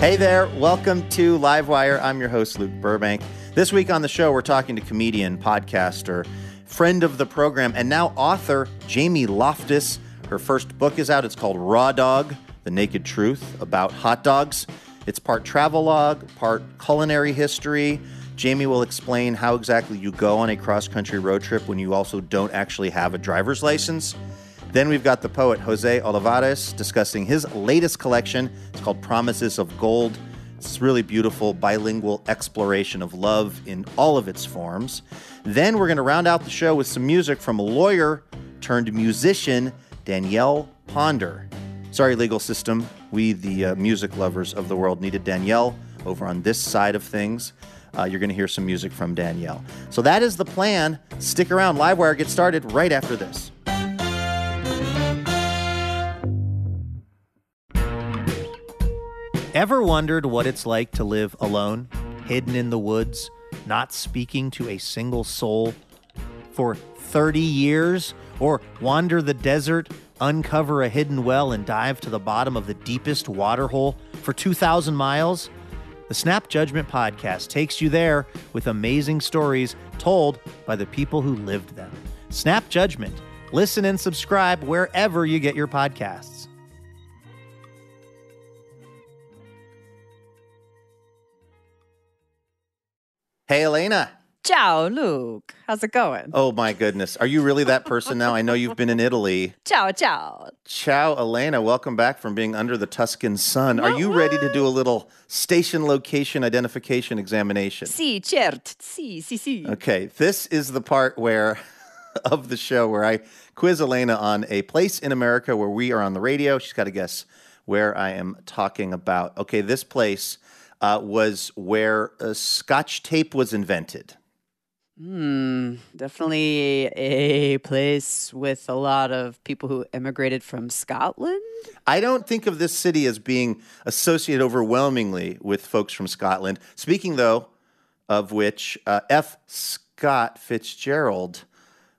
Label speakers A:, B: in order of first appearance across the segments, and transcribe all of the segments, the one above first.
A: Hey there, welcome to Livewire. I'm your host, Luke Burbank. This week on the show, we're talking to comedian, podcaster, friend of the program, and now author Jamie Loftus. Her first book is out. It's called Raw Dog The Naked Truth about hot dogs. It's part travelogue, part culinary history. Jamie will explain how exactly you go on a cross country road trip when you also don't actually have a driver's license. Then we've got the poet Jose Olivarez discussing his latest collection. It's called Promises of Gold. It's really beautiful bilingual exploration of love in all of its forms. Then we're going to round out the show with some music from a lawyer turned musician, Danielle Ponder. Sorry, legal system. We, the uh, music lovers of the world, needed Danielle over on this side of things. Uh, you're going to hear some music from Danielle. So that is the plan. Stick around. Livewire gets started right after this. Ever wondered what it's like to live alone, hidden in the woods, not speaking to a single soul for 30 years? Or wander the desert, uncover a hidden well, and dive to the bottom of the deepest waterhole for 2,000 miles? The Snap Judgment Podcast takes you there with amazing stories told by the people who lived them. Snap Judgment. Listen and subscribe wherever you get your podcasts. Hey, Elena.
B: Ciao, Luke. How's it going?
A: Oh, my goodness. Are you really that person now? I know you've been in Italy.
B: Ciao, ciao.
A: Ciao, Elena. Welcome back from being under the Tuscan sun. Are you ready to do a little station location identification examination?
B: Si, certo. Si, si, si.
A: Okay, this is the part where of the show where I quiz Elena on a place in America where we are on the radio. She's got to guess where I am talking about. Okay, this place uh, was where uh, Scotch tape was invented.
B: Hmm, definitely a place with a lot of people who immigrated from Scotland.
A: I don't think of this city as being associated overwhelmingly with folks from Scotland. Speaking, though, of which, uh, F. Scott Fitzgerald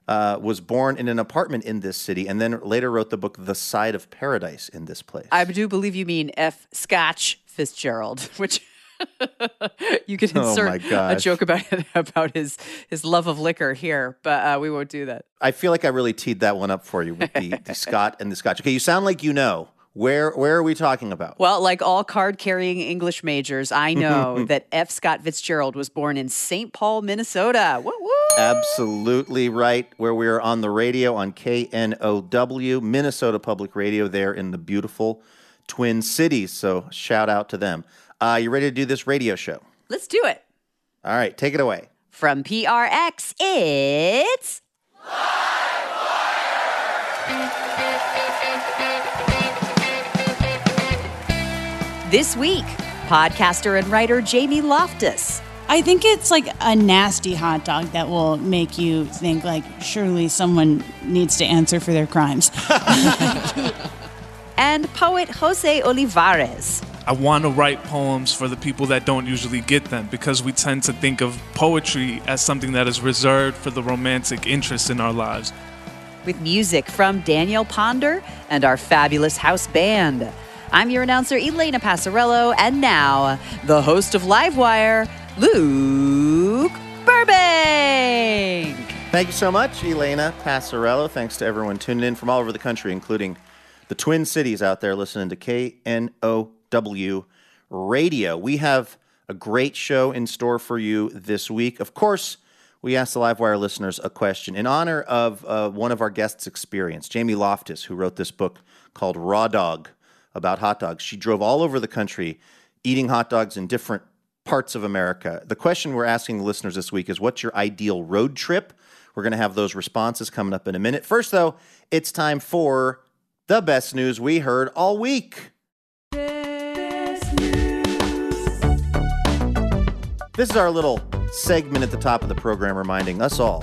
A: uh, was born in an apartment in this city and then later wrote the book The Side of Paradise in this place.
B: I do believe you mean F. Scotch Fitzgerald, which you could
A: Oh,
B: insert
A: my
B: a joke about about his his love of liquor here, but uh, we won't do that.
A: I feel like I really teed that one up for you with the, the Scott and the Scotch. Okay, you sound like you know. Where where are we talking about?
B: Well, like all card carrying English majors, I know that F. Scott Fitzgerald was born in St. Paul, Minnesota. Woo woo!
A: Absolutely right. Where we are on the radio on KNOW, Minnesota Public Radio, there in the beautiful Twin Cities. So shout out to them. Uh, you ready to do this radio show?
B: Let's do it.
A: All right, take it away.
B: From PRX, it's. This week, podcaster and writer Jamie Loftus.
C: I think it's like a nasty hot dog that will make you think like surely someone needs to answer for their crimes.
B: and poet Jose Olivarez.
D: I want to write poems for the people that don't usually get them because we tend to think of poetry as something that is reserved for the romantic interests in our lives.
B: With music from Danielle Ponder and our fabulous house band. I'm your announcer, Elena Passarello, and now, the host of Livewire, Luke Burbank.
A: Thank you so much, Elena Passarello. Thanks to everyone tuning in from all over the country, including the Twin Cities out there listening to KNOW Radio. We have a great show in store for you this week. Of course, we asked the Livewire listeners a question in honor of uh, one of our guests' experience, Jamie Loftus, who wrote this book called Raw Dog about hot dogs. She drove all over the country eating hot dogs in different parts of America. The question we're asking the listeners this week is what's your ideal road trip? We're going to have those responses coming up in a minute. First, though, it's time for the best news we heard all week. This is our little segment at the top of the program reminding us all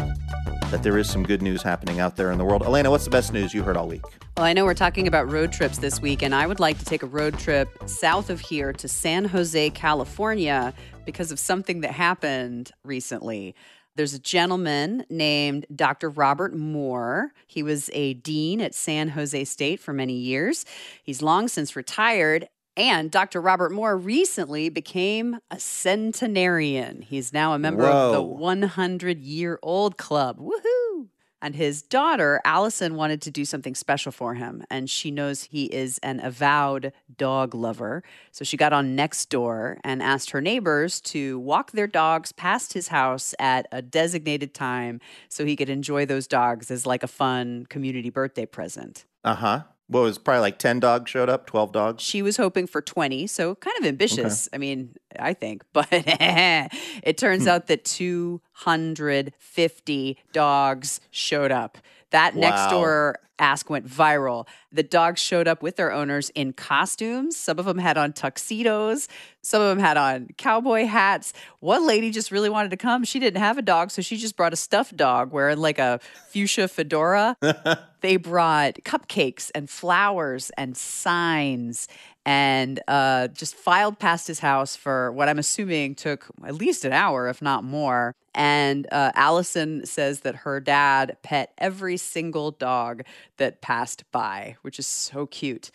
A: that there is some good news happening out there in the world. Elena, what's the best news you heard all week?
B: Well, I know we're talking about road trips this week, and I would like to take a road trip south of here to San Jose, California, because of something that happened recently. There's a gentleman named Dr. Robert Moore. He was a dean at San Jose State for many years. He's long since retired. And Dr. Robert Moore recently became a centenarian. He's now a member of the 100 year old club. Woohoo! And his daughter, Allison, wanted to do something special for him. And she knows he is an avowed dog lover. So she got on Nextdoor and asked her neighbors to walk their dogs past his house at a designated time so he could enjoy those dogs as like a fun community birthday present.
A: Uh huh. What was probably like 10 dogs showed up, 12 dogs?
B: She was hoping for 20, so kind of ambitious. I mean, I think. But it turns
A: Hmm.
B: out that 250 dogs showed up. That next door ask went viral. The dogs showed up with their owners in costumes. Some of them had on tuxedos, some of them had on cowboy hats. One lady just really wanted to come. She didn't have a dog, so she just brought a stuffed dog wearing like a fuchsia fedora. they brought cupcakes and flowers and signs and uh, just filed past his house for what I'm assuming took at least an hour, if not more. And uh, Allison says that her dad pet every single dog that passed by, which is so cute.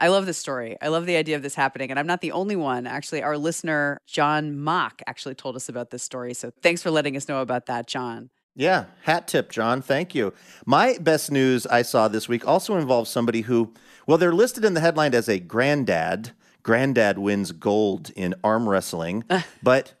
B: I love this story. I love the idea of this happening. And I'm not the only one. Actually, our listener, John Mock, actually told us about this story. So thanks for letting us know about that, John.
A: Yeah, hat tip, John. Thank you. My best news I saw this week also involves somebody who, well, they're listed in the headline as a granddad. Granddad wins gold in arm wrestling, but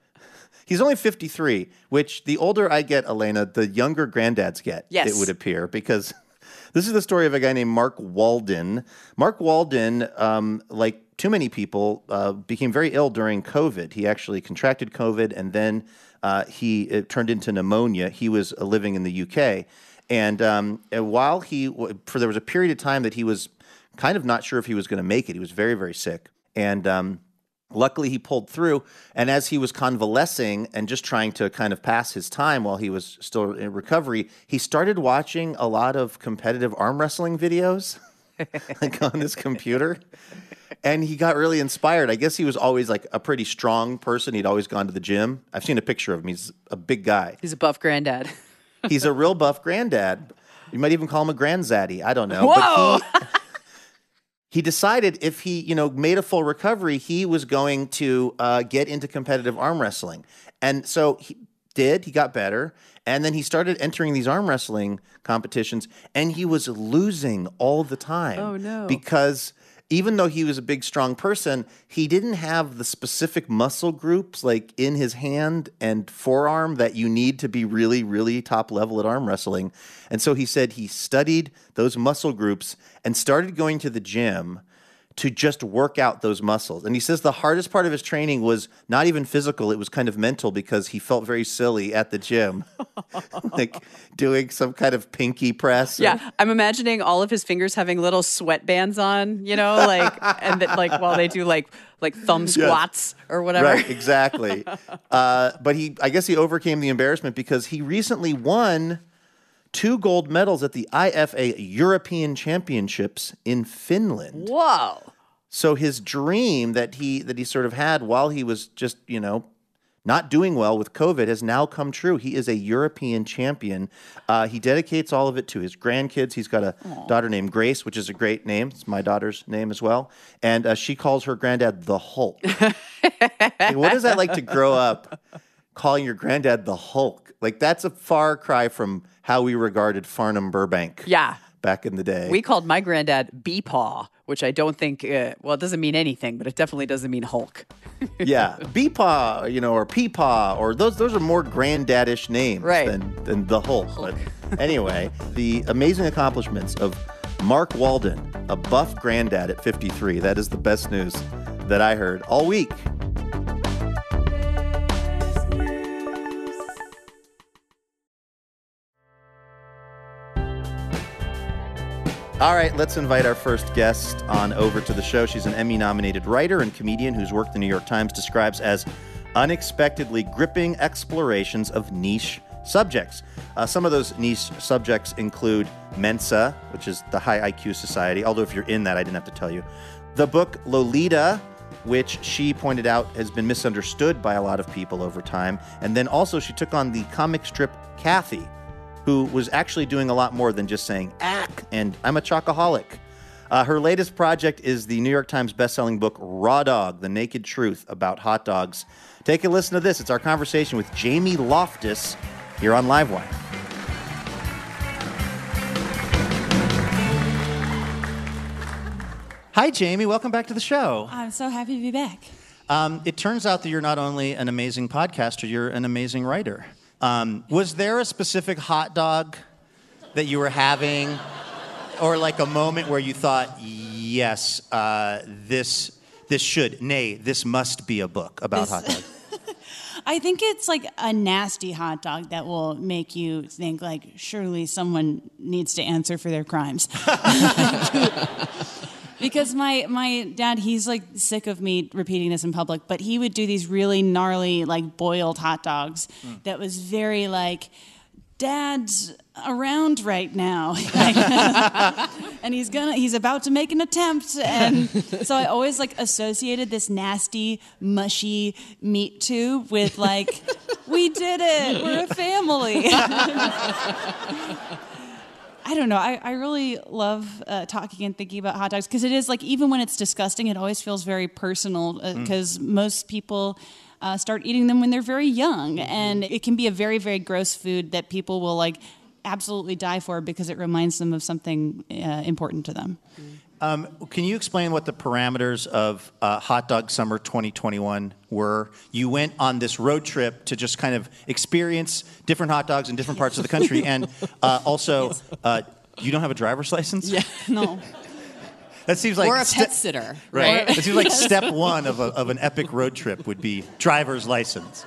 A: he's only 53, which the older I get, Elena, the younger granddads get,
B: Yes.
A: it would appear, because this is the story of a guy named Mark Walden. Mark Walden, um, like too many people, uh, became very ill during COVID. He actually contracted COVID and then uh, he turned into pneumonia. He was uh, living in the UK. And, um, and while he, for there was a period of time that he was kind of not sure if he was going to make it. He was very, very sick. And, um, Luckily, he pulled through. And as he was convalescing and just trying to kind of pass his time while he was still in recovery, he started watching a lot of competitive arm wrestling videos, like on his computer. And he got really inspired. I guess he was always like a pretty strong person. He'd always gone to the gym. I've seen a picture of him. He's a big guy.
B: He's a buff granddad.
A: He's a real buff granddad. You might even call him a grandzaddy. I don't know.
B: Whoa!
A: But he, he decided if he, you know, made a full recovery, he was going to uh, get into competitive arm wrestling. And so he did. He got better. And then he started entering these arm wrestling competitions, and he was losing all the time.
B: Oh, no.
A: Because even though he was a big, strong person, he didn't have the specific muscle groups like in his hand and forearm that you need to be really, really top level at arm wrestling. And so he said he studied those muscle groups and started going to the gym to just work out those muscles. And he says the hardest part of his training was not even physical, it was kind of mental because he felt very silly at the gym, like doing some kind of pinky press. or-
B: Yeah, I'm imagining all of his fingers having little sweatbands on, you know, like and that like while they do like like thumb squats or whatever.
A: Right, exactly. uh, but he, I guess he overcame the embarrassment because he recently won two gold medals at the IFA European Championships in Finland.
B: Whoa.
A: So his dream that he that he sort of had while he was just you know not doing well with COVID has now come true. He is a European champion. Uh, he dedicates all of it to his grandkids. He's got a daughter named Grace, which is a great name. It's my daughter's name as well, and uh, she calls her granddad the Hulk. Like, what is that like to grow up calling your granddad the Hulk? Like that's a far cry from how we regarded Farnham Burbank.
B: Yeah.
A: Back in the day.
B: We called my granddad Beepaw, which I don't think uh, well, it doesn't mean anything, but it definitely doesn't mean Hulk.
A: yeah, Beepaw, you know, or Peepaw, or those those are more granddadish names
B: Right.
A: than than the Hulk. But anyway, the amazing accomplishments of Mark Walden, a buff granddad at 53. That is the best news that I heard all week. All right, let's invite our first guest on over to the show. She's an Emmy nominated writer and comedian whose work the New York Times describes as unexpectedly gripping explorations of niche subjects. Uh, some of those niche subjects include Mensa, which is the high IQ society, although if you're in that, I didn't have to tell you. The book Lolita, which she pointed out has been misunderstood by a lot of people over time. And then also, she took on the comic strip Cathy, who was actually doing a lot more than just saying ack and I'm a chocoholic. Uh, her latest project is the New York Times bestselling book Raw Dog: The Naked Truth About Hot Dogs. Take a listen to this. It's our conversation with Jamie Loftus here on Livewire. Hi, Jamie. Welcome back to the show.
C: I'm so happy to be back.
A: Um, it turns out that you're not only an amazing podcaster, you're an amazing writer. Um, was there a specific hot dog that you were having, or like a moment where you thought, yes, uh, this, this should, nay, this must be a book about
C: This-
A: hot dogs?
C: I think it's like a nasty hot dog that will make you think like surely someone needs to answer for their crimes. because my my dad he's like sick of me repeating this in public, but he would do these really gnarly like boiled hot dogs hmm. that was very like dad's around right now. And he's gonna he's about to make an attempt. And so i always like associated this nasty mushy meat tube with like we did it. We're a family I don't know. I, I really love uh, talking and thinking about hot dogs because it is like, even when it's disgusting, it always feels very personal because most people uh, start eating them when they're very young. And it can be a very, very gross food that people will like absolutely die for because it reminds them of something uh, important to them.
A: Um, can you explain what the parameters of uh, Hot Dog Summer 2021 were? You went on this road trip to just kind of experience different hot dogs in different parts of the country, and uh, also, uh, you don't have a driver's license.
B: Yeah.
C: No.
A: That seems like
B: or a pet sitter.
A: Right. It seems like step one of, a, of an epic road trip would be driver's license.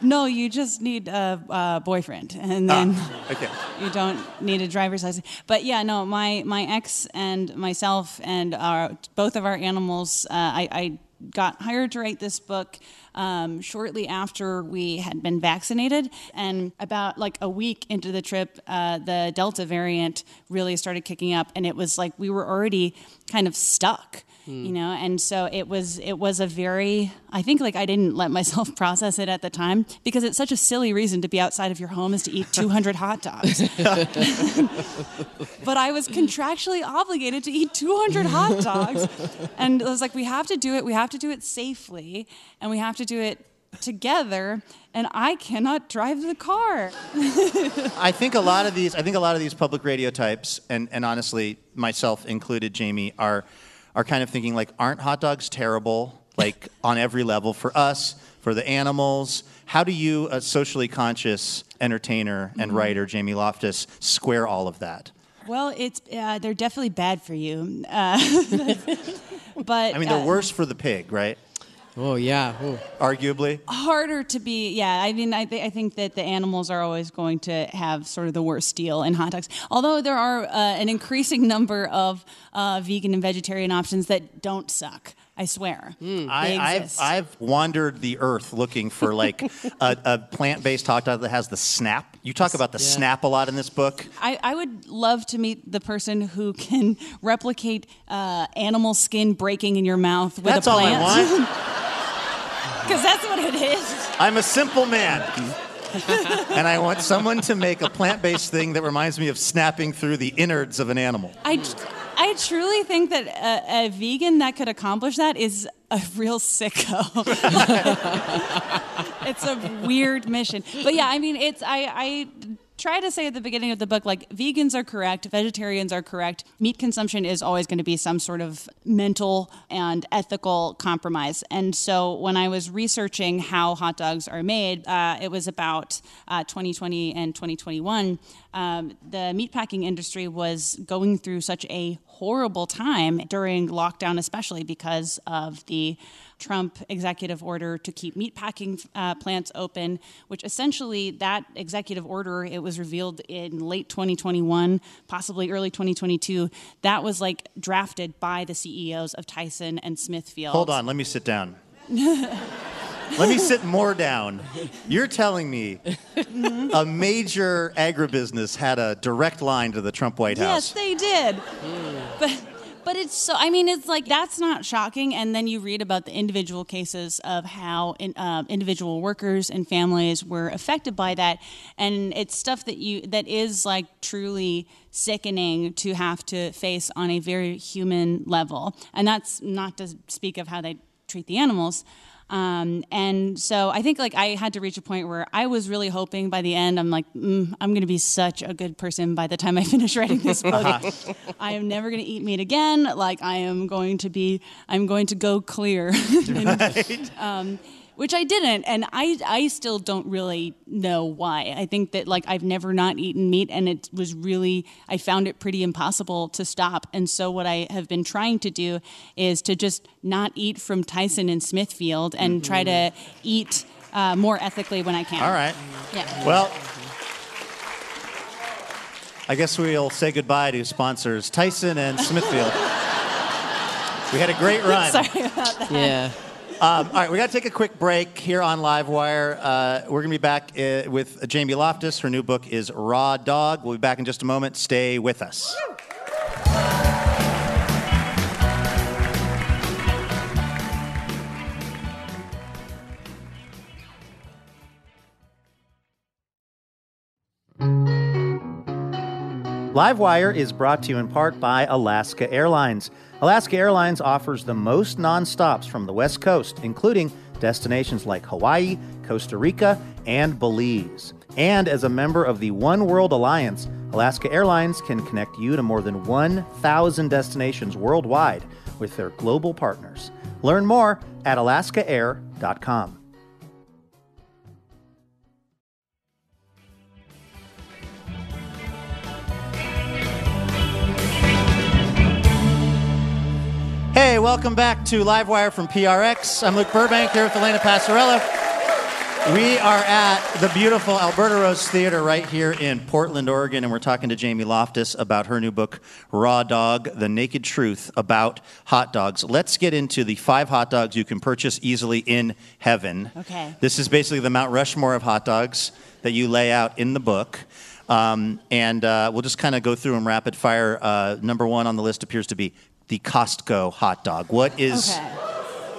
C: No, you just need a, a boyfriend. And then.
A: Okay.
C: you don't need a driver's license. But yeah, no, my my ex and myself and our both of our animals. Uh, I, I got hired to write this book um, shortly after we had been vaccinated, and about like a week into the trip, uh, the Delta variant really started kicking up, and it was like we were already kind of stuck you know? And so it was it was a very i think like i didn't let myself process it at the time because it's such a silly reason to be outside of your home is to eat 200 hot dogs. But i was contractually obligated to eat 200 hot dogs. And it was like we have to do it we have to do it safely and we have to do it together and i cannot drive the car
A: I think a lot of these, I think a lot of these public radio types, and, and honestly, myself included, Jamie, are are kind of thinking like, aren't hot dogs terrible? Like on every level for us, for the animals. How do you, a socially conscious entertainer and writer, Jamie Loftus, square all of that?
C: well it's uh, they're definitely bad for you uh, but
A: I mean, they're
C: uh,
A: worse for the pig, right?
E: Oh yeah. Oh.
A: Arguably.
C: harder to be yeah i mean I, th- I think that the animals are always going to have sort of the worst deal in hot dogs although there are uh, an increasing number of uh, vegan and vegetarian options that don't suck i swear they
A: I, I've. I've wandered the earth looking for like a, a plant-based hot dog that has the snap. You talk about the
E: Yeah.
A: snap a lot in this book.
C: I, I would love to meet the person who can replicate uh, animal skin breaking in your mouth with
A: That's
C: a
A: all I
C: plant.
A: want.
C: Because that's what it is.
A: I'm a simple man. and I want someone to make a plant-based thing that reminds me of snapping through the innards of an animal.
C: I, I truly think that a, a vegan that could accomplish that is a real sicko. it's a weird mission. But yeah, I mean, it's I, I try to say at the beginning of the book like vegans are correct, vegetarians are correct. Meat consumption is always going to be some sort of mental and ethical compromise. And so when I was researching how hot dogs are made, uh, it was about uh, 2020 and 2021. Um, the meatpacking industry was going through such a horrible time during lockdown, especially because of the Trump executive order to keep meatpacking uh, plants open, which essentially that executive order, it was revealed in late 2021, possibly early 2022. That was like drafted by the CEOs of Tyson and Smithfield.
A: Hold on, let me sit down. let me sit more down. You're telling me a major agribusiness had a direct line to the Trump White House.
C: Yes, they did. But But it's so, I mean, it's like that's not shocking. And then you read about the individual cases of how in, uh, individual workers and families were affected by that. And it's stuff that you, that is like truly sickening to have to face on a very human level. And that's not to speak of how they treat the animals. Um, and so I think like I had to reach a point where I was really hoping by the end, I'm like, mm, I'm going to be such a good person by the time I finish writing this book. I am never going to eat meat again. Like I am going to be, I'm going to go clear. and, um, which I didn't, and I I still don't really know why. I think that like I've never not eaten meat, and it was really I found it pretty impossible to stop. And so what I have been trying to do is to just not eat from Tyson and Smithfield, and try to eat uh, more ethically when I can.
A: All right.
C: Yeah.
A: Well, I guess we'll say goodbye to sponsors Tyson and Smithfield. we had a great run.
C: Sorry about that.
E: Yeah.
A: Um, all right, we got to take a quick break here on Livewire. Uh, we're going to be back uh, with Jamie Loftus. Her new book is Raw Dog. We'll be back in just a moment. Stay with us. Livewire is brought to you in part by Alaska Airlines. Alaska Airlines offers the most nonstops from the West Coast, including destinations like Hawaii, Costa Rica, and Belize. And as a member of the One World Alliance, Alaska Airlines can connect you to more than 1,000 destinations worldwide with their global partners. Learn more at alaskaair.com. Hey, welcome back to Livewire from PRX. I'm Luke Burbank here with Elena Passarello. We are at the beautiful Alberta Rose Theater right here in Portland, Oregon, and we're talking to Jamie Loftus about her new book, Raw Dog The Naked Truth About Hot Dogs. Let's get into the five hot dogs you can purchase easily in heaven.
C: Okay.
A: This is basically the Mount Rushmore of hot dogs that you lay out in the book. Um, and uh, we'll just kind of go through them rapid fire. Uh, number one on the list appears to be the Costco hot dog. What is
C: Okay.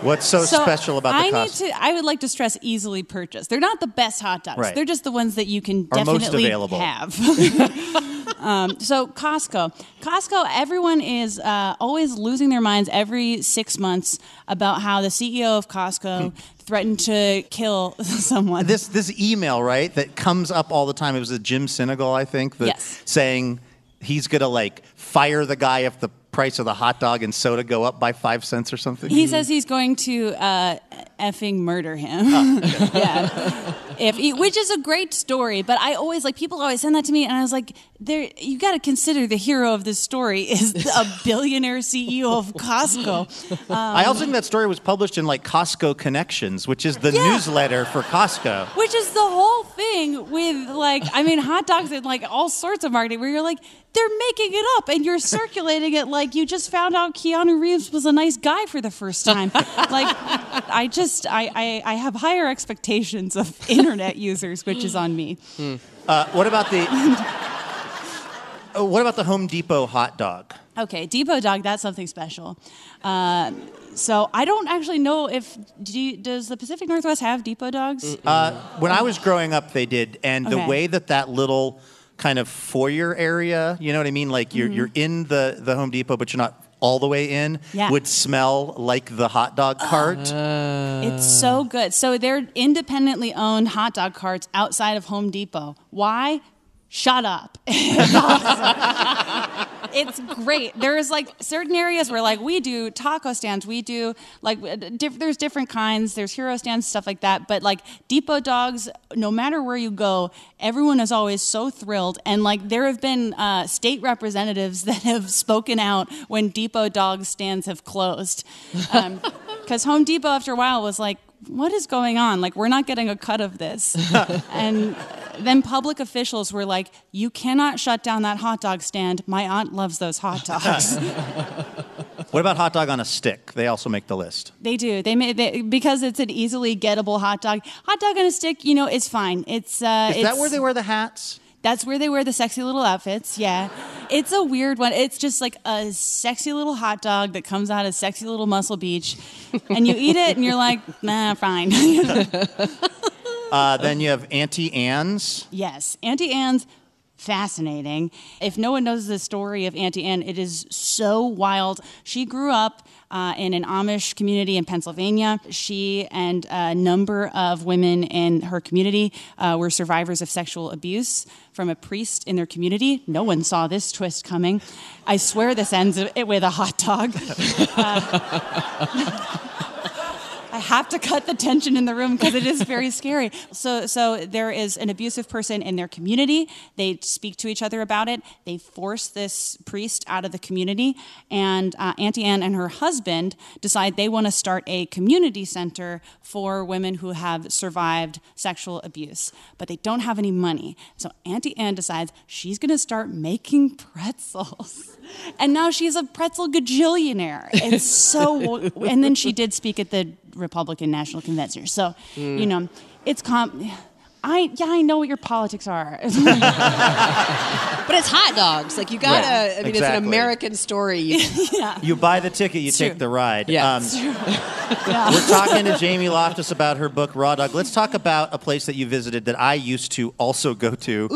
A: what's so, special about the
C: I
A: Costco?
C: need to. I would like to stress easily purchased. They're not the best hot dogs.
A: Right.
C: They're just the ones that you can
A: Are most
C: definitely
A: available.
C: have. um, so Costco, Costco. Everyone is uh, always losing their minds every six months about how the CEO of Costco threatened to kill someone.
A: this this email right that comes up all the time. It was a Jim Sinegal, I think, that
C: Yes.
A: saying he's gonna like fire the guy if the price of the hot dog and soda go up by five cents or something.
C: He says he's going to uh, effing murder him.
A: Oh,
C: yeah, if he, which is a great story. But I always like people always send that to me, and I was like, there you got to consider the hero of this story is a billionaire CEO of Costco.
A: I also think that story was published in like Costco Connections, which is the
C: Yeah.
A: newsletter for Costco.
C: Which is the whole thing with like, I mean, hot dogs and like all sorts of marketing where you're like, they're making it up and you're circulating it like you just found out Keanu Reeves was a nice guy for the first time. like, I just, I, I, I have higher expectations of internet users, which is on me.
A: Uh, what about the uh, what about the Home Depot hot dog?
C: Okay, Depot Dog, that's something special. Uh, so I don't actually know if do you, does the Pacific Northwest have Depot Dogs?
A: Uh, when I was growing up, they did, and the way that that little kind of foyer area, you know what I mean? Like you're you're in the the Home Depot, but you're not all the way in.
C: Yeah.
A: Would smell like the hot dog cart.
C: It's so good. So they're independently owned hot dog carts outside of Home Depot. Why? Shut up. It's great. There's like certain areas where like we do taco stands, we do like uh, diff- there's different kinds. There's hero stands, stuff like that. But like Depot dogs, no matter where you go, everyone is always so thrilled. And like there have been uh, state representatives that have spoken out when Depot dog stands have closed. Because Home Depot, after a while, was like, what is going on? Like, we're not getting a cut of this. and then public officials were like, you cannot shut down that hot dog stand. My aunt loves those hot dogs.
A: What about hot dog on a stick? They also make the list.
C: they do. They, may, they because it's an easily gettable hot dog. Hot dog on a stick, you know, it's fine. It's uh,
A: Is
C: it's,
A: that where they wear the hats?
C: That's where they wear the sexy little outfits. Yeah. It's a weird one. It's just like a sexy little hot dog that comes out of sexy little Muscle Beach. And you eat it and you're like, nah, fine.
A: Uh, then you have Auntie Anne's.
C: yes. Auntie Anne's fascinating. If no one knows the story of Auntie Anne, it is so wild. She grew up uh, in an Amish community in Pennsylvania. She and a number of women in her community uh, were survivors of sexual abuse from a priest in their community. No one saw this twist coming. I swear this ends with a hot dog. Uh, I have to cut the tension in the room because it is very scary. So, so there is an abusive person in their community. They speak to each other about it. They force this priest out of the community, and uh, Auntie Anne and her husband decide they want to start a community center for women who have survived sexual abuse, but they don't have any money. So Auntie Anne decides she's going to start making pretzels. And now she's a pretzel gajillionaire. It's so, and then she did speak at the Republican National Convention. So, you know, it's com. I yeah, I know what your politics are.
E: But it's hot dogs. Like you gotta.
A: Right.
E: I mean, it's an American story. You-
A: You buy the ticket, you take
C: true.
A: the ride.
E: Yeah.
A: Um,
C: Yeah.
A: We're talking to Jamie Loftus about her book Raw Dog. Let's talk about a place that you visited that I used to also go to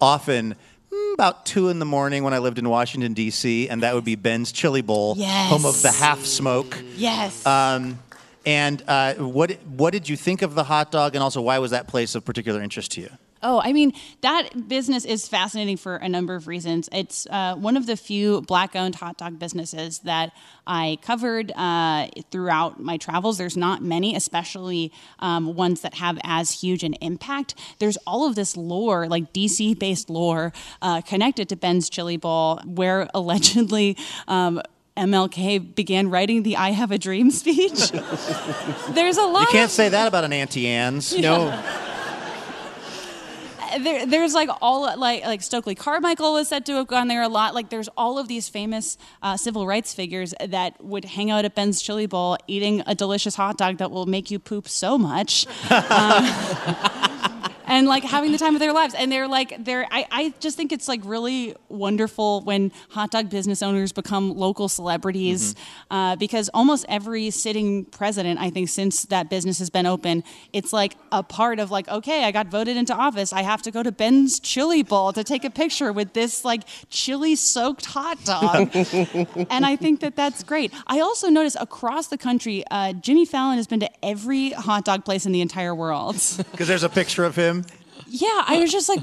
A: often. mm, About two in the morning when I lived in Washington D.C., and that would be Ben's Chili Bowl,
C: Yes.
A: home of the half smoke.
C: yes.
A: Um, and uh, what what did you think of the hot dog, and also why was that place of particular interest to you?
C: Oh, I mean, that business is fascinating for a number of reasons. It's uh, one of the few black owned hot dog businesses that I covered uh, throughout my travels. There's not many, especially um, ones that have as huge an impact. There's all of this lore, like DC based lore, uh, connected to Ben's Chili Bowl, where allegedly. Um, MLK began writing the I Have a Dream speech. There's a lot
A: You can't
C: of
A: say that about an Auntie Anne's.
E: no.
C: there, there's like all like like Stokely Carmichael was said to have gone there a lot. Like there's all of these famous uh, civil rights figures that would hang out at Ben's Chili Bowl eating a delicious hot dog that will make you poop so much. Uh, and like having the time of their lives. And they're like they're I, I just think it's like really wonderful when hot dog business owners become local celebrities uh, because almost every sitting president i think since that business has been open it's like a part of like okay i got voted into office. I have to go to ben's chili bowl to take a picture with this like chili soaked hot dog. And i think that that's great. I also notice across the country uh, jimmy fallon has been to every hot dog place in the entire world.
A: Because there's a picture of him.
C: Yeah, I was just like,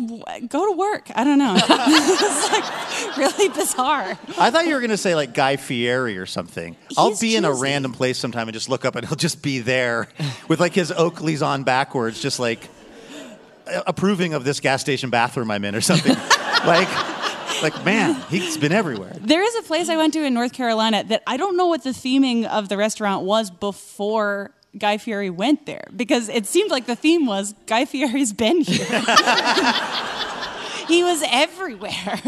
C: go to work. I don't know. it's like really bizarre.
A: I thought you were going to say like Guy Fieri or something. I'll
C: He's
A: be in a random place sometime and just look up and he'll just be there with like his Oakleys on backwards, just like approving of this gas station bathroom I'm in or something. like, like man, he's been everywhere.
C: There is a place I went to in North Carolina that I don't know what the theming of the restaurant was before Guy Fieri went there because it seemed like the theme was Guy Fieri's been here. he was everywhere.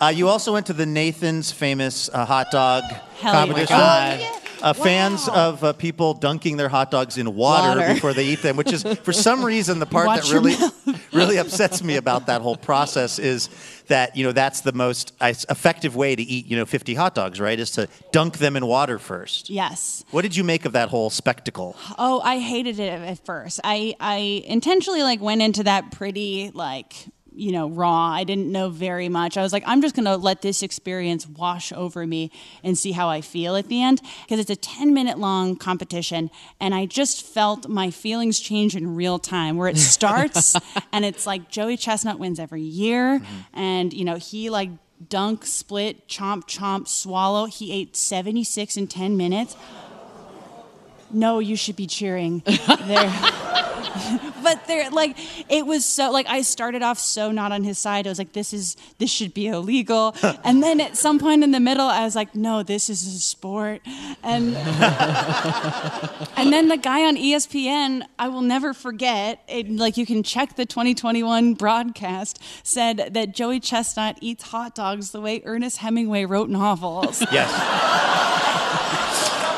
A: Uh, you also went to the Nathan's famous uh, hot dog
C: Hell yeah.
A: competition.
C: Oh my God.
A: Uh, Fans of uh, people dunking their hot dogs in water,
E: Water.
A: before they eat them, which is for some reason the part
C: Watch
A: that really really upsets me about that whole process is that you know that's the most uh, effective way to eat you know 50 hot dogs, right? Is to dunk them in water first.
C: Yes.
A: What did you make of that whole spectacle?
C: Oh, I hated it at first. I I intentionally like went into that pretty like you know raw. I didn't know very much. I was like, I'm just gonna let this experience wash over me and see how I feel at the end because it's a 10 minute long competition, and I just felt my feelings change in real time. Where it starts and it's like Joey Chestnut wins every year, mm-hmm. and you know he like. Dunk, split, chomp, chomp, swallow. He ate 76 in 10 minutes no, you should be cheering. There. but they're like, it was so like I started off so not on his side. I was like, this is this should be illegal. and then at some point in the middle, I was like, no, this is a sport. And and then the guy on ESPN, I will never forget. It, like you can check the 2021 broadcast said that Joey Chestnut eats hot dogs the way Ernest Hemingway wrote novels.
A: Yes.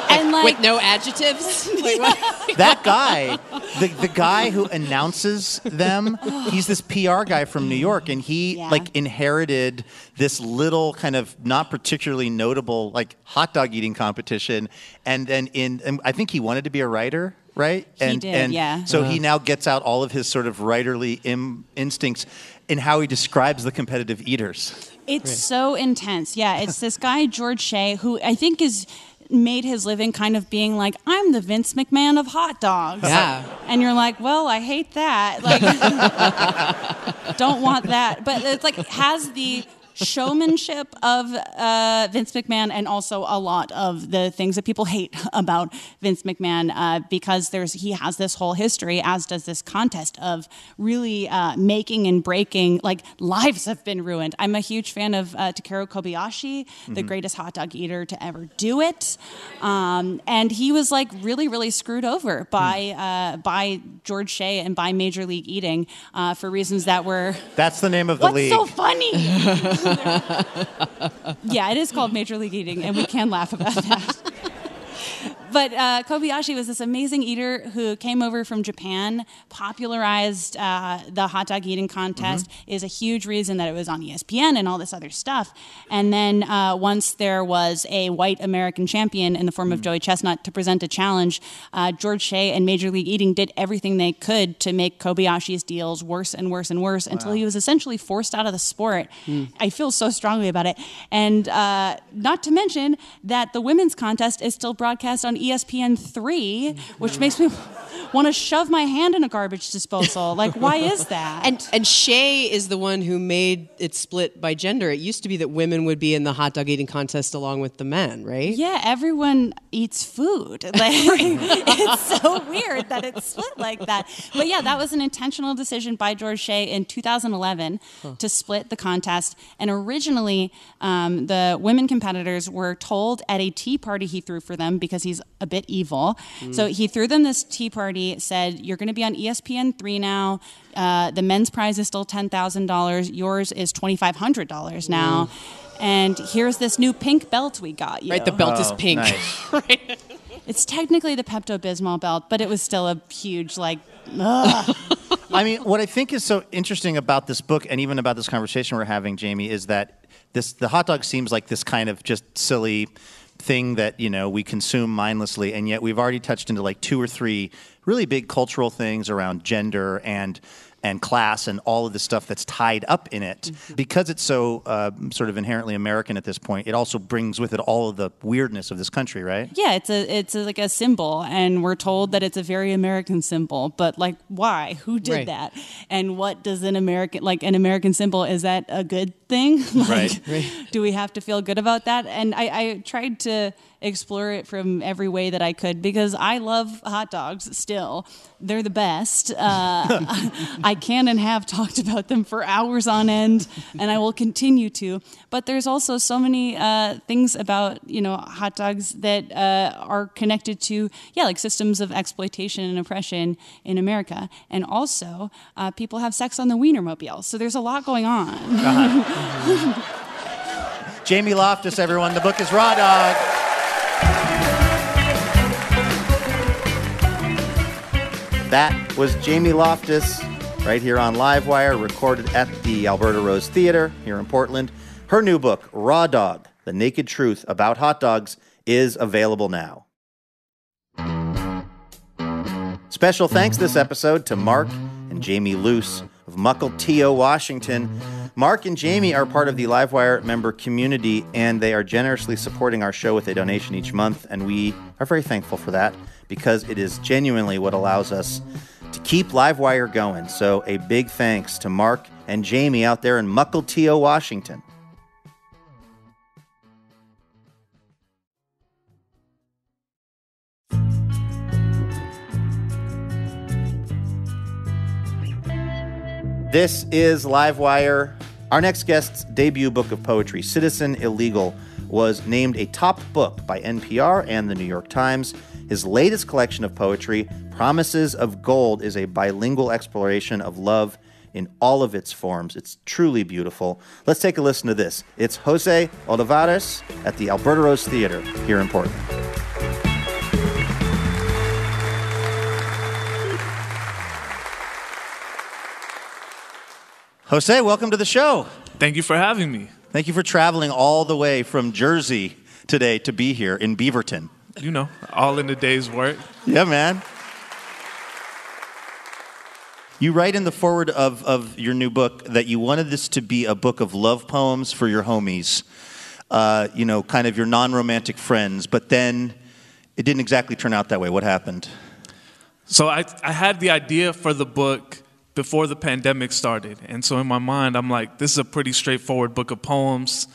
C: and like
E: With no adjectives. Like, what?
A: that guy, the, the guy who announces them, he's this PR guy from New York, and he
C: Yeah.
A: like inherited this little kind of not particularly notable like hot dog eating competition, and then in and I think he wanted to be a writer. Right,
C: He
A: and
C: did,
A: and
C: yeah.
A: so he uh-huh. now gets out all of his sort of writerly Im- instincts in how he describes the competitive eaters.
C: It's so intense. Yeah, it's this guy George Shea who I think is made his living kind of being like I'm the Vince McMahon of hot dogs.
E: Yeah.
C: And you're like, "Well, I hate that." Like don't want that. But it's like has the showmanship of uh, Vince McMahon and also a lot of the things that people hate about Vince McMahon uh, because there's he has this whole history as does this contest of really uh, making and breaking like lives have been ruined. I'm a huge fan of uh, Takeru Kobayashi, the greatest hot dog eater to ever do it, um, and he was like really really screwed over by uh, by George Shea and by Major League Eating uh, for reasons that were
A: That's the name of the
C: What's
A: league.
C: so funny? yeah, it is called Major League Eating, and we can laugh about that. But uh, Kobayashi was this amazing eater who came over from Japan, popularized uh, the hot dog eating contest, is a huge reason that it was on ESPN and all this other stuff. And then uh, once there was a white American champion in the form of Joey Chestnut to present a challenge, uh, George Shea and Major League Eating did everything they could to make Kobayashi's deals worse and worse and worse until he was essentially forced out of the sport. I feel so strongly about it. And uh, not to mention that the women's contest is still broadcast on ESPN three, which makes me want to shove my hand in a garbage disposal. Like, why is that?
E: And and Shea is the one who made it split by gender. It used to be that women would be in the hot dog eating contest along with the men, right?
C: yeah, everyone eats food. Like, it's so weird that it's split like that. But yeah, that was an intentional decision by George Shea in 2011 to split the contest. And originally, um, the women competitors were told at a tea party he threw for them because he's a bit evil. So he threw them this tea party, said, You're going to be on E ESPN 3 now. Uh, the men's prize is still $10,000. Yours is $2,500 now. And here's this new pink belt we got you.
E: Right, the belt is
A: Oh,
E: pink.
A: nice. right.
C: It's technically the Pepto Bismol belt, but it was still a huge, like, ugh.
A: I mean, what I think is so interesting about this book and even about this conversation we're having, Jamie, is that this the hot dog seems like this kind of just silly thing that you know we consume mindlessly, and yet we've already touched into like two or three really big cultural things around gender and and class and all of the stuff that's tied up in it. Because it's so uh, sort of inherently American at this point, it also brings with it all of the weirdness of this country, right?
C: yeah, it's a, it's a, like a symbol, and we're told that it's a very American symbol. But like, why? Who did
E: Right.
C: that? And what does an American like an American symbol? Is that a good thing? like, do we have to feel good about that? And I, I tried to explore it from every way that I could because I love hot dogs still. They're the best. Uh, I can and have talked about them for hours on end, and I will continue to. But there's also so many uh, things about you know hot dogs that uh, are connected to yeah like systems of exploitation and oppression in America, and also uh, people have sex on the Wienermobile. So there's a lot going on.
A: Jamie Loftus, everyone. The book is Raw Dog. That was Jamie Loftus right here on Livewire, recorded at the Alberta Rose Theater here in Portland. Her new book, Raw Dog The Naked Truth About Hot Dogs, is available now. Special thanks this episode to Mark and Jamie Luce of Mukilteo, Washington. Mark and Jamie are part of the Livewire member community, and they are generously supporting our show with a donation each month, and we are very thankful for that because it is genuinely what allows us to keep Livewire going. So, a big thanks to Mark and Jamie out there in Mukilteo, Washington. This is Livewire. Our next guest's debut book of poetry, Citizen Illegal, was named a top book by NPR and the New York Times. His latest collection of poetry, Promises of Gold, is a bilingual exploration of love in all of its forms. It's truly beautiful. Let's take a listen to this. It's Jose Olivarez at the Alberta Rose Theater here in Portland. Jose, welcome to the show.
D: Thank you for having me.
A: Thank you for traveling all the way from Jersey today to be here in Beaverton.
D: You know, all in the day's work.
A: Yeah, man. You write in the foreword of, of your new book that you wanted this to be a book of love poems for your homies, uh, you know, kind of your non romantic friends, but then it didn't exactly turn out that way. What happened?
D: So I, I had the idea for the book before the pandemic started. And so in my mind, I'm like, this is a pretty straightforward book of poems.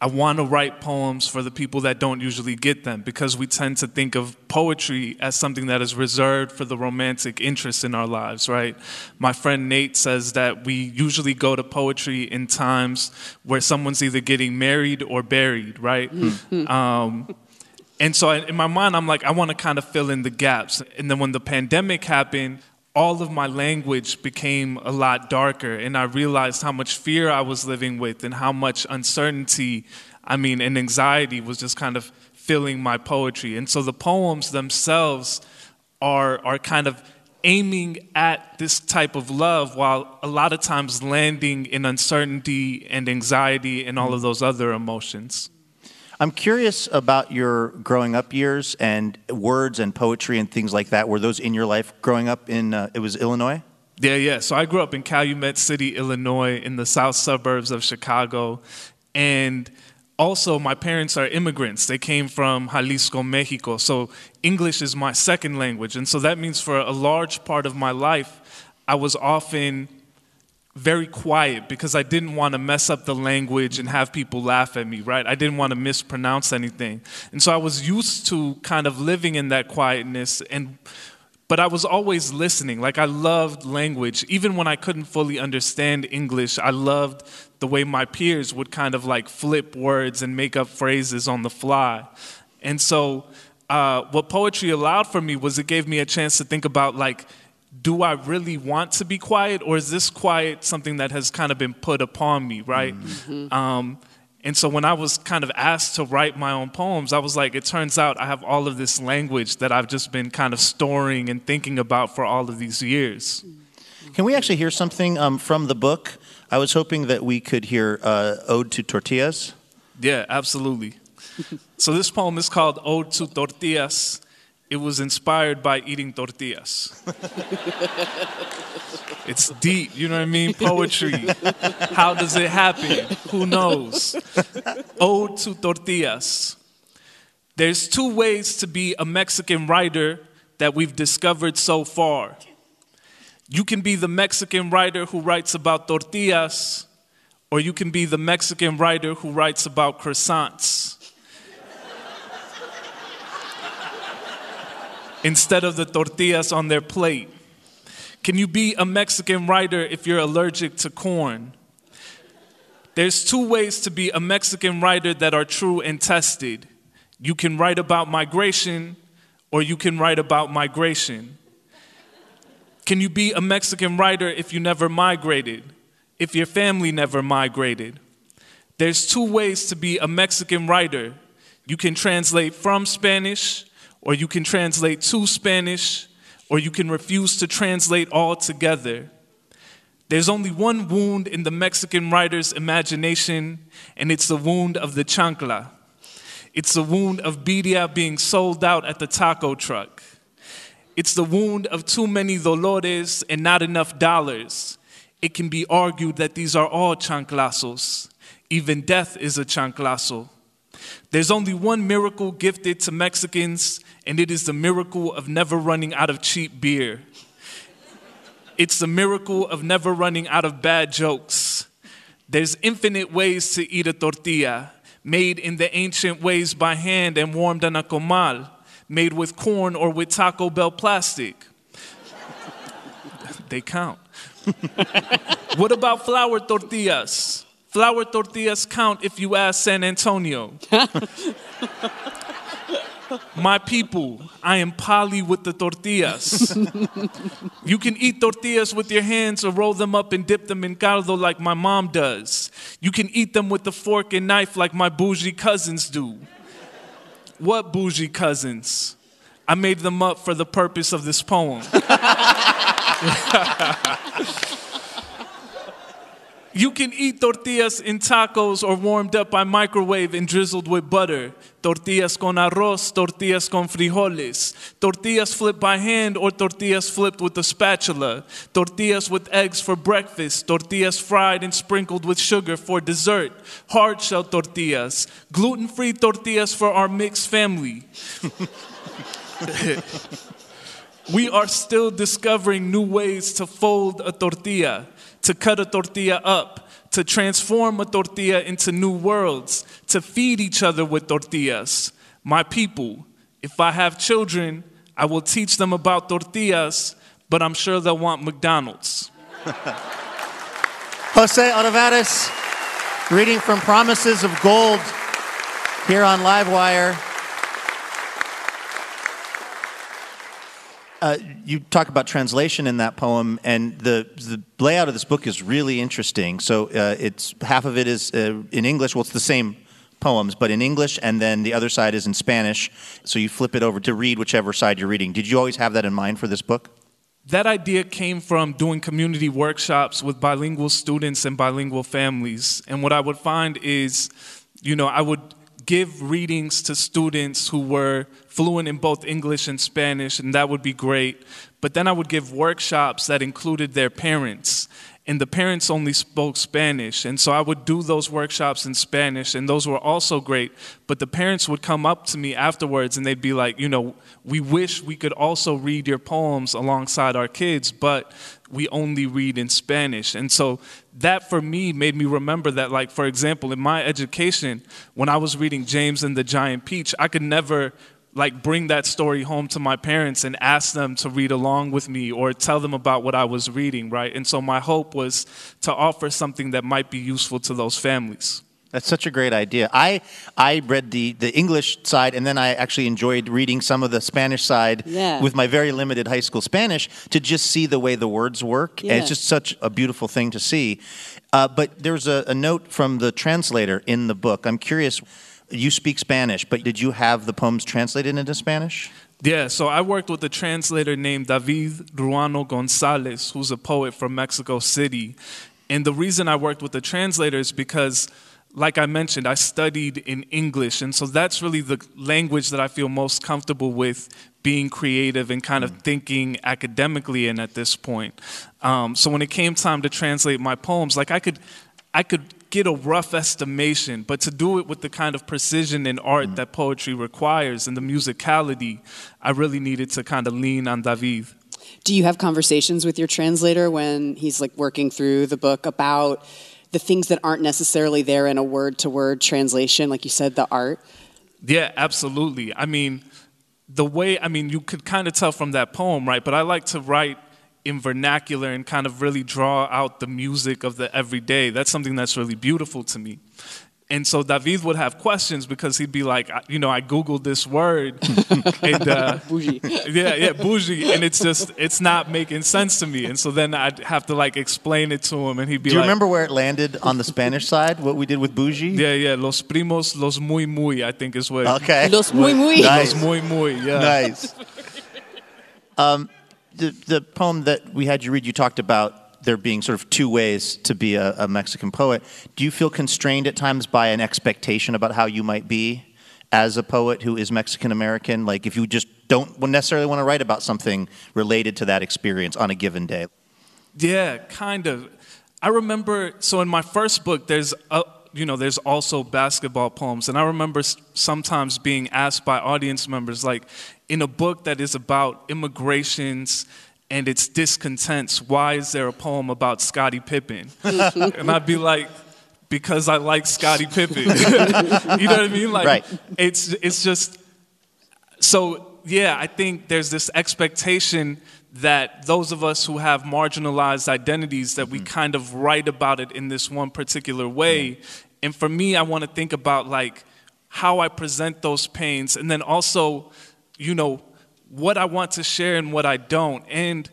D: I want to write poems for the people that don't usually get them because we tend to think of poetry as something that is reserved for the romantic interest in our lives, right? My friend Nate says that we usually go to poetry in times where someone's either getting married or buried, right? um, and so in my mind, I'm like, I want to kind of fill in the gaps. And then when the pandemic happened, all of my language became a lot darker, and I realized how much fear I was living with and how much uncertainty, I mean, and anxiety was just kind of filling my poetry. And so the poems themselves are, are kind of aiming at this type of love while a lot of times landing in uncertainty and anxiety and all of those other emotions.
A: I'm curious about your growing up years and words and poetry and things like that. Were those in your life growing up in, uh, it was Illinois?
D: Yeah, yeah. So I grew up in Calumet City, Illinois, in the south suburbs of Chicago. And also, my parents are immigrants. They came from Jalisco, Mexico. So English is my second language. And so that means for a large part of my life, I was often very quiet because I didn't want to mess up the language and have people laugh at me, right? I didn't want to mispronounce anything. And so I was used to kind of living in that quietness and but I was always listening. Like I loved language. Even when I couldn't fully understand English, I loved the way my peers would kind of like flip words and make up phrases on the fly. And so uh, what poetry allowed for me was it gave me a chance to think about like do I really want to be quiet, or is this quiet something that has kind of been put upon me, right? Mm-hmm. Um, and so when I was kind of asked to write my own poems, I was like, it turns out I have all of this language that I've just been kind of storing and thinking about for all of these years.
A: Can we actually hear something um, from the book? I was hoping that we could hear uh, Ode to Tortillas.
D: Yeah, absolutely. so this poem is called Ode to Tortillas it was inspired by eating tortillas. it's deep, you know what I mean? Poetry. How does it happen? Who knows? Ode to tortillas. There's two ways to be a Mexican writer that we've discovered so far. You can be the Mexican writer who writes about tortillas, or you can be the Mexican writer who writes about croissants. Instead of the tortillas on their plate? Can you be a Mexican writer if you're allergic to corn? There's two ways to be a Mexican writer that are true and tested. You can write about migration or you can write about migration. Can you be a Mexican writer if you never migrated, if your family never migrated? There's two ways to be a Mexican writer. You can translate from Spanish or you can translate to Spanish, or you can refuse to translate altogether. There's only one wound in the Mexican writer's imagination, and it's the wound of the chancla. It's the wound of birria being sold out at the taco truck. It's the wound of too many dolores and not enough dollars. It can be argued that these are all chanclazos. Even death is a chanclazo. There's only one miracle gifted to Mexicans, and it is the miracle of never running out of cheap beer. It's the miracle of never running out of bad jokes. There's infinite ways to eat a tortilla, made in the ancient ways by hand and warmed on a comal, made with corn or with Taco Bell plastic. they count. what about flour tortillas? Flour tortillas count if you ask San Antonio. My people, I am poly with the tortillas. you can eat tortillas with your hands or roll them up and dip them in caldo like my mom does. You can eat them with a fork and knife like my bougie cousins do. What bougie cousins? I made them up for the purpose of this poem. You can eat tortillas in tacos or warmed up by microwave and drizzled with butter. Tortillas con arroz, tortillas con frijoles. Tortillas flipped by hand or tortillas flipped with a spatula. Tortillas with eggs for breakfast. Tortillas fried and sprinkled with sugar for dessert. Hard shell tortillas. Gluten free tortillas for our mixed family. we are still discovering new ways to fold a tortilla to cut a tortilla up, to transform a tortilla into new worlds, to feed each other with tortillas. My people, if I have children, I will teach them about tortillas, but I'm sure they'll want McDonald's.
A: Jose Olivarez reading from Promises of Gold here on Livewire. Uh, you talk about translation in that poem, and the, the layout of this book is really interesting. So uh, it's half of it is uh, in English. Well, it's the same poems, but in English, and then the other side is in Spanish. So you flip it over to read whichever side you're reading. Did you always have that in mind for this book?
D: That idea came from doing community workshops with bilingual students and bilingual families. And what I would find is, you know, I would give readings to students who were fluent in both English and Spanish, and that would be great. But then I would give workshops that included their parents and the parents only spoke Spanish. And so I would do those workshops in Spanish, and those were also great. But the parents would come up to me afterwards and they'd be like, you know, we wish we could also read your poems alongside our kids, but we only read in Spanish. And so that for me made me remember that, like, for example, in my education, when I was reading James and the Giant Peach, I could never like bring that story home to my parents and ask them to read along with me or tell them about what I was reading, right? And so my hope was to offer something that might be useful to those families.
A: That's such a great idea. I I read the, the English side and then I actually enjoyed reading some of the Spanish side
B: Yeah.
A: with my very limited high school Spanish to just see the way the words work. And it's just such a beautiful thing to see. Uh, but there's a, a note from the translator in the book. I'm curious, you speak Spanish, but did you have the poems translated into Spanish?
D: Yeah, so I worked with a translator named David Ruano Gonzalez, who's a poet from Mexico City. And the reason I worked with the translator is because, like I mentioned, I studied in English. And so that's really the language that I feel most comfortable with being creative and kind of thinking academically in at this point. Um, so when it came time to translate my poems, like I could, I could get a rough estimation, but to do it with the kind of precision and art mm. that poetry requires and the musicality, I really needed to kind of lean on David.
F: Do you have conversations with your translator when he's like working through the book about the things that aren't necessarily there in a word to word translation, like you said, the art?
D: Yeah, absolutely. I mean, the way, I mean, you could kind of tell from that poem, right? But I like to write in vernacular and kind of really draw out the music of the everyday. That's something that's really beautiful to me. And so David would have questions because he'd be like, you know, I Googled this word. and, uh,
F: Bougie.
D: yeah, yeah, bougie. And it's just, it's not making sense to me. And so then I'd have to like explain it to him and he'd be
A: Do you
D: like,
A: remember where it landed on the Spanish side, what we did with Bougie?
D: Yeah, yeah, los primos, los muy muy, I think is what.
A: Okay.
F: Los muy muy.
A: Nice.
D: Los muy muy, yeah.
A: nice. Um, the, the poem that we had you read, you talked about there being sort of two ways to be a, a Mexican poet. Do you feel constrained at times by an expectation about how you might be as a poet who is Mexican American? Like if you just don't necessarily want to write about something related to that experience on a given day?
D: Yeah, kind of. I remember, so in my first book, there's a, you know, there's also basketball poems, and I remember sometimes being asked by audience members, like, in a book that is about immigrations and its discontents, why is there a poem about Scottie Pippen? and I'd be like, because I like Scottie Pippen. you know what I mean? Like,
A: Right.
D: it's it's just so yeah, I think there's this expectation that those of us who have marginalized identities that we mm-hmm. kind of write about it in this one particular way. And for me, I want to think about like how I present those pains and then also, you know, what I want to share and what I don't. And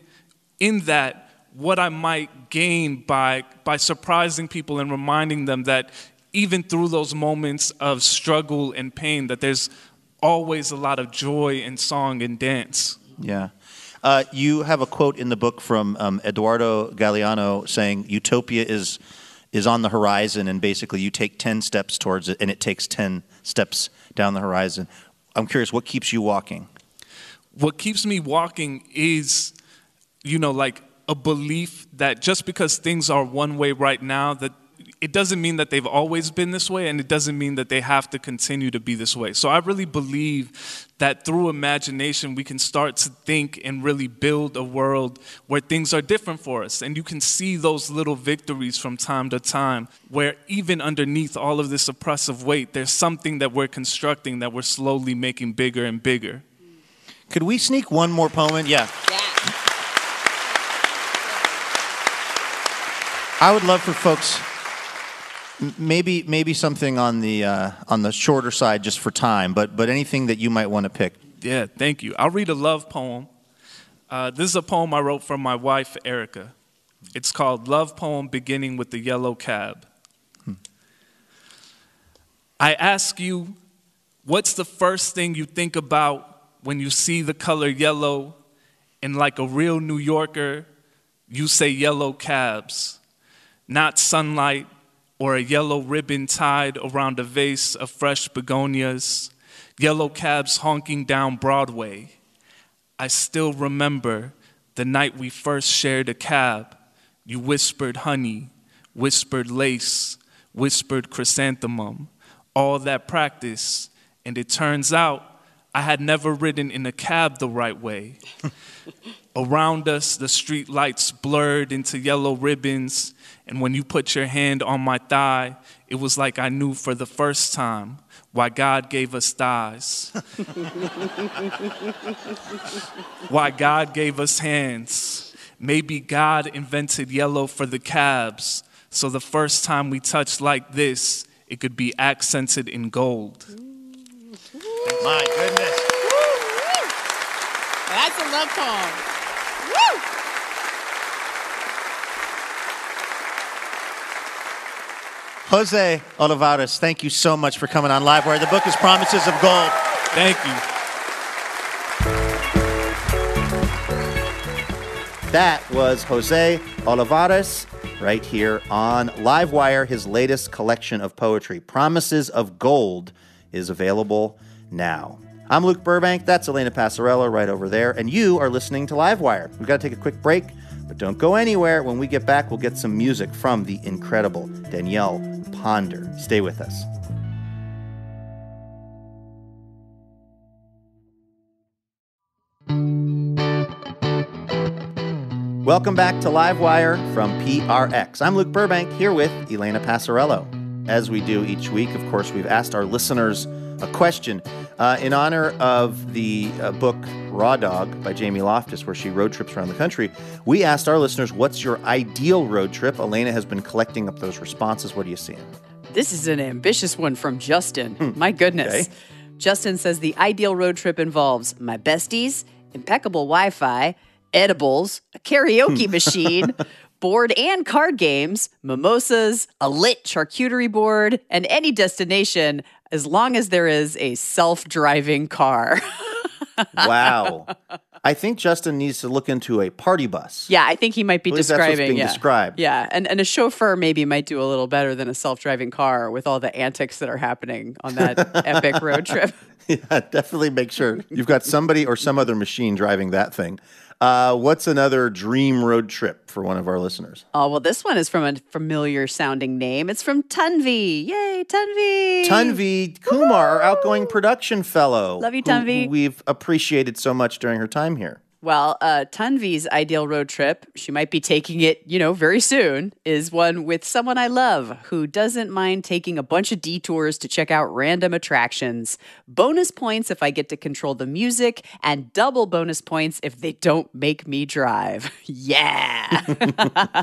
D: in that, what I might gain by by surprising people and reminding them that even through those moments of struggle and pain, that there's always a lot of joy and song and dance.
A: Yeah. Uh, you have a quote in the book from um, Eduardo Galeano saying, "Utopia is is on the horizon, and basically you take 10 steps towards it, and it takes 10 steps down the horizon. I'm curious, what keeps you walking?
D: What keeps me walking is, you know, like a belief that just because things are one way right now, that it doesn't mean that they've always been this way, and it doesn't mean that they have to continue to be this way. So I really believe that through imagination, we can start to think and really build a world where things are different for us. And you can see those little victories from time to time, where even underneath all of this oppressive weight, there's something that we're constructing that we're slowly making bigger and bigger.
A: Could we sneak one more poem in? Yeah. I would love for folks m- maybe maybe something on the uh, on the shorter side just for time, but but anything that you might want to pick.
D: Yeah, thank you. I'll read a love poem. Uh, this is a poem I wrote for my wife, Erica. It's called Love Poem Beginning with the Yellow Cab. I ask you, what's the first thing you think about when you see the color yellow? And like a real New Yorker, you say yellow cabs, not sunlight or a yellow ribbon tied around a vase of fresh begonias, yellow cabs honking down Broadway. I still remember the night we first shared a cab. You whispered honey, whispered lace, whispered chrysanthemum, all that practice. And it turns out I had never ridden in a cab the right way. Around us, the street lights blurred into yellow ribbons, and when you put your hand on my thigh, it was like I knew for the first time why God gave us thighs. why God gave us hands. Maybe God invented yellow for the cabs, so the first time we touched like this, it could be accented in gold.
A: My goodness.
E: That's a love poem.
A: Jose Olivarez, thank you so much for coming on Livewire. The book is Promises of Gold.
D: Thank you.
A: That was Jose Olivarez right here on Livewire. His latest collection of poetry, Promises of Gold, is available now. I'm Luke Burbank. That's Elena Passarello right over there. And you are listening to Livewire. We've got to take a quick break, but don't go anywhere. When we get back, we'll get some music from the incredible Danielle Ponder. Stay with us. Welcome back to Livewire from PRX. I'm Luke Burbank here with Elena Passarello. As we do each week, of course, we've asked our listeners a question uh, in honor of the uh, book Raw Dog by Jamie Loftus, where she road trips around the country. We asked our listeners, What's your ideal road trip? Elena has been collecting up those responses. What are you seeing?
B: This is an ambitious one from Justin. My goodness.
A: Okay.
B: Justin says the ideal road trip involves my besties, impeccable Wi Fi, edibles, a karaoke machine, board and card games, mimosas, a lit charcuterie board, and any destination as long as there is a self driving car.
A: Wow. I think Justin needs to look into a party bus.
B: yeah, I think he might be
A: At least that's what's
B: describing. yeah.
A: described.
B: Yeah, and, and a chauffeur maybe might do a little better than a self driving car with all the antics that are happening on that epic road trip.
A: Yeah, definitely make sure you've got somebody or some other machine driving that thing. Uh, what's another dream road trip for one of our listeners?
B: Oh, well, this one is from a familiar sounding name. It's from Tunvi. Yay, Tunvi.
A: Tunvi Kumar, our outgoing production fellow.
B: Love you,
A: who We've appreciated so much during her time here.
B: Well, uh, Tunvi's ideal road trip, she might be taking it, you know, very soon, is one with someone I love who doesn't mind taking a bunch of detours to check out random attractions. Bonus points if I get to control the music, and double bonus points if they don't make me drive. yeah.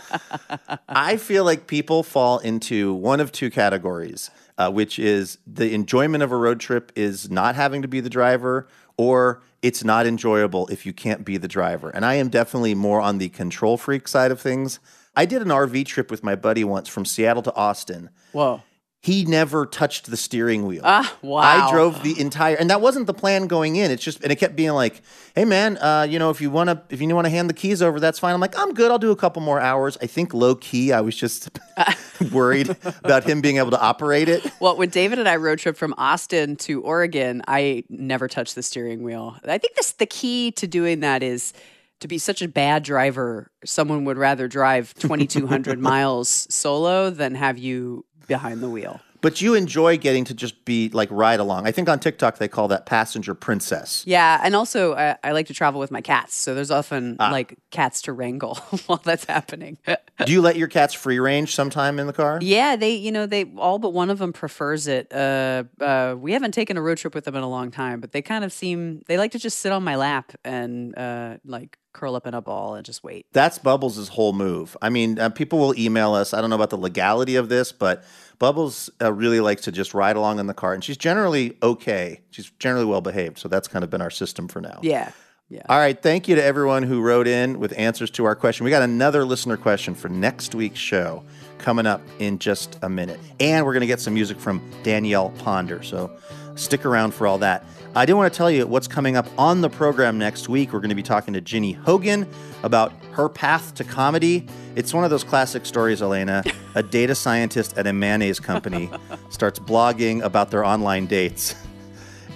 A: I feel like people fall into one of two categories, uh, which is the enjoyment of a road trip is not having to be the driver, or it's not enjoyable if you can't be the driver. And I am definitely more on the control freak side of things. I did an RV trip with my buddy once from Seattle to Austin.
B: Whoa.
A: He never touched the steering wheel.
B: Ah, wow.
A: I drove the entire, and that wasn't the plan going in. It's just, and it kept being like, "Hey, man, uh, you know, if you want to, if you want to hand the keys over, that's fine." I'm like, "I'm good. I'll do a couple more hours." I think low key, I was just worried about him being able to operate it.
B: Well, when David and I road trip from Austin to Oregon, I never touched the steering wheel. I think this the key to doing that is to be such a bad driver. Someone would rather drive 2,200 miles solo than have you behind the wheel.
A: But you enjoy getting to just be like ride along. I think on TikTok they call that passenger princess.
B: Yeah, and also I, I like to travel with my cats, so there's often like cats to wrangle while that's happening.
A: Do you let your cats free range sometime in the car?
B: yeah, they, you know, they all but one of them prefers it. Uh, uh, we haven't taken a road trip with them in a long time, but they kind of seem they like to just sit on my lap and uh, like curl up in a ball and just wait.
A: That's Bubbles' whole move. I mean, uh, people will email us. I don't know about the legality of this, but Bubbles uh, really likes to just ride along in the car, and she's generally okay. She's generally well behaved, so that's kind of been our system for now.
B: Yeah, yeah.
A: All right. Thank you to everyone who wrote in with answers to our question. We got another listener question for next week's show coming up in just a minute. And we're going to get some music from Danielle Ponder. So stick around for all that. I do want to tell you what's coming up on the program next week. We're going to be talking to Ginny Hogan about her path to comedy. It's one of those classic stories, Elena. A data scientist at a mayonnaise company starts blogging about their online dates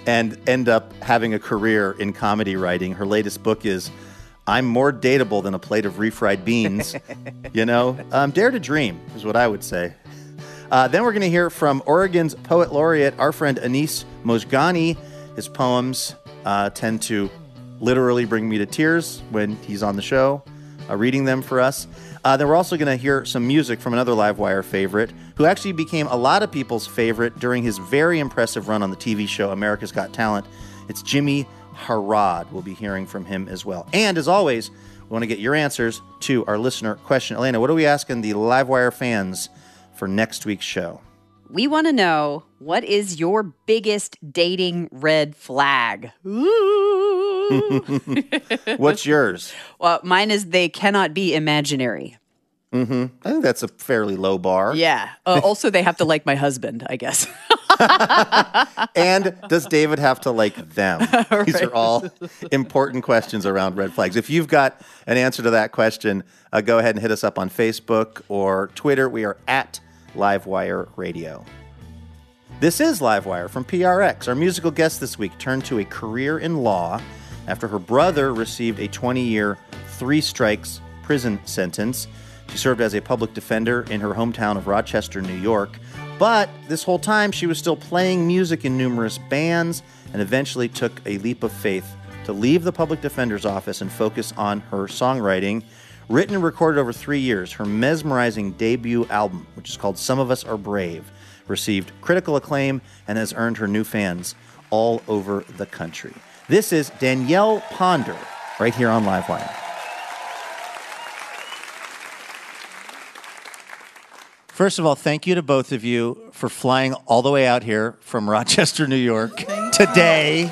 A: and end up having a career in comedy writing. Her latest book is I'm More Dateable Than a Plate of Refried Beans. you know, um, dare to dream is what I would say. Uh, then we're going to hear from Oregon's poet laureate, our friend Anis Mojgani. His poems uh, tend to literally bring me to tears when he's on the show, uh, reading them for us. Uh, then we're also going to hear some music from another Livewire favorite, who actually became a lot of people's favorite during his very impressive run on the TV show America's Got Talent. It's Jimmie Herrod. We'll be hearing from him as well. And as always, we want to get your answers to our listener question. Elena, what are we asking the Livewire fans for next week's show?
B: We want to know what is your biggest dating red flag?
A: What's yours?
B: well, mine is they cannot be imaginary.
A: I think that's a fairly low bar.
B: Yeah. Uh, also, they have to like my husband, I guess.
A: And does David have to like them? These are all important questions around red flags. If you've got an answer to that question, uh, go ahead and hit us up on Facebook or Twitter. We are at Livewire Radio. This is Livewire from PRX. Our musical guest this week turned to a career in law after her brother received a 20 year, three strikes prison sentence. She served as a public defender in her hometown of Rochester, New York. But this whole time, she was still playing music in numerous bands and eventually took a leap of faith to leave the public defender's office and focus on her songwriting. Written and recorded over three years, her mesmerizing debut album, which is called Some of Us Are Brave, received critical acclaim and has earned her new fans all over the country. This is Danielle Ponder, right here on Livewire. First of all, thank you to both of you for flying all the way out here from Rochester, New York today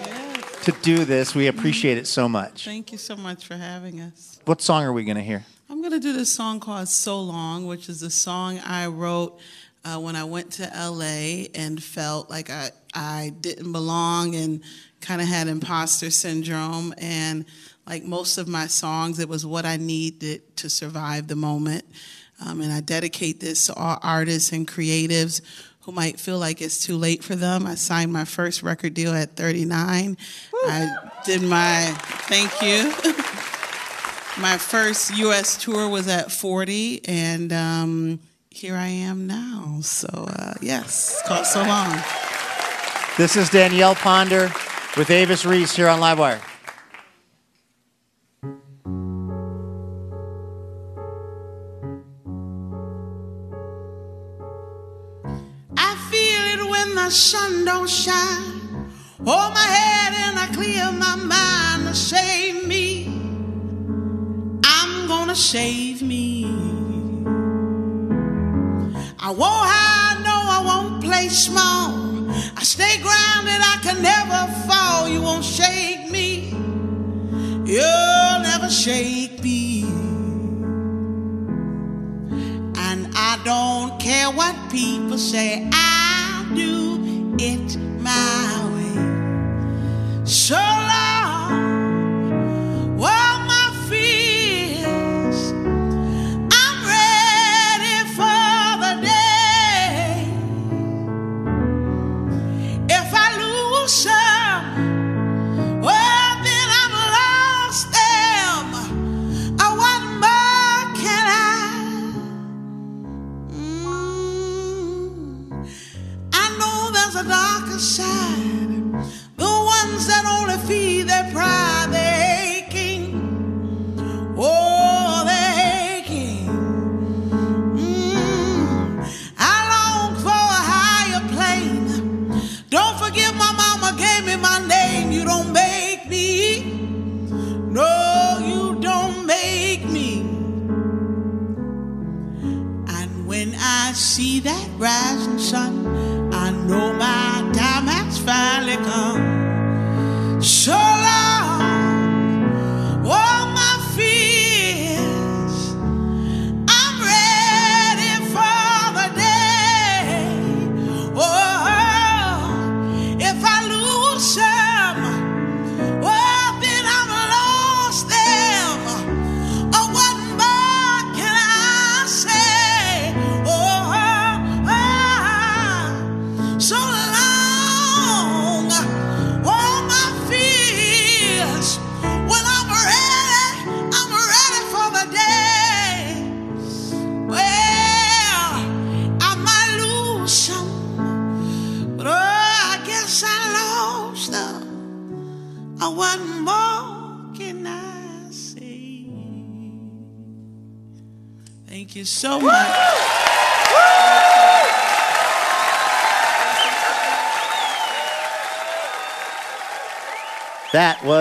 A: to do this. We appreciate it so much.
G: Thank you so much for having us.
A: What song are we going to hear?
G: I'm going to do this song called So Long, which is a song I wrote uh, when I went to LA and felt like I, I didn't belong and kind of had imposter syndrome. And like most of my songs, it was what I needed to survive the moment. Um, and I dedicate this to all artists and creatives who might feel like it's too late for them. I signed my first record deal at 39. I did my, thank you. my first U.S. tour was at 40, and um, here I am now. So, uh, yes, it's called So Long.
A: This is Danielle Ponder with Avis Reese here on Livewire.
G: I feel it when the sun don't shine. Hold my head and I clear my mind to save me. Save me. I won't hide, no, I won't play small. I stay grounded, I can never fall. You won't shake me. You'll never shake me. And I don't care what people say. I do it my way. So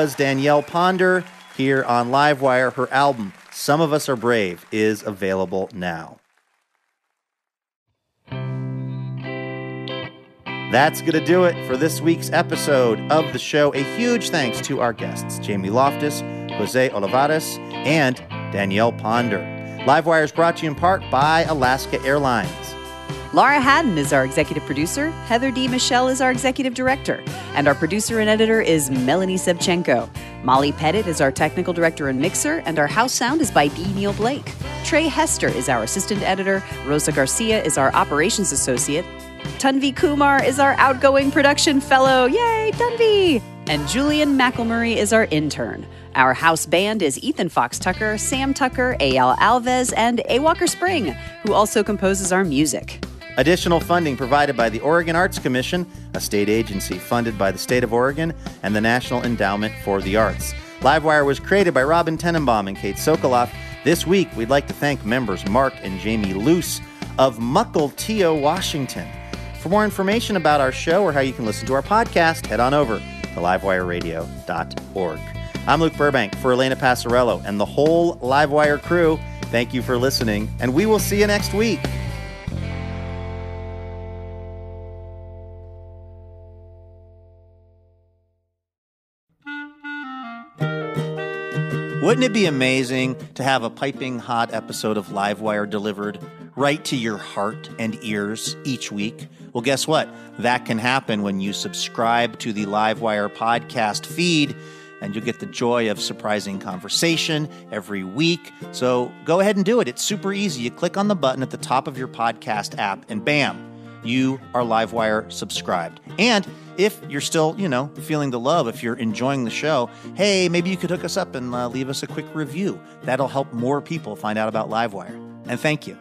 A: was Danielle Ponder here on Livewire. Her album, Some of Us Are Brave, is available now. That's going to do it for this week's episode of the show. A huge thanks to our guests, Jamie Loftus, Jose Olivarez, and Danielle Ponder. Livewire is brought to you in part by Alaska Airlines.
B: Laura Haddon is our executive producer. Heather D. Michelle is our executive director. And our producer and editor is Melanie Sevcenko. Molly Pettit is our technical director and mixer. And our house sound is by D. Neil Blake. Trey Hester is our assistant editor. Rosa Garcia is our operations associate. Tunvi Kumar is our outgoing production fellow. Yay, Tunvi! And Julian McElmurray is our intern. Our house band is Ethan Fox Tucker, Sam Tucker, A.L. Alves, and A. Walker Spring, who also composes our music.
A: Additional funding provided by the Oregon Arts Commission, a state agency funded by the state of Oregon and the National Endowment for the Arts. Livewire was created by Robin Tenenbaum and Kate Sokoloff. This week, we'd like to thank members Mark and Jamie Luce of Mukilteo, Washington. For more information about our show or how you can listen to our podcast, head on over to livewireradio.org. I'm Luke Burbank for Elena Passarello and the whole Livewire crew. Thank you for listening, and we will see you next week. Wouldn't it be amazing to have a piping hot episode of Livewire delivered right to your heart and ears each week? Well, guess what? That can happen when you subscribe to the Livewire podcast feed, and you'll get the joy of surprising conversation every week. So go ahead and do it. It's super easy. You click on the button at the top of your podcast app, and bam, you are Livewire subscribed. And if you're still, you know, feeling the love, if you're enjoying the show, hey, maybe you could hook us up and uh, leave us a quick review. That'll help more people find out about Livewire. And thank you.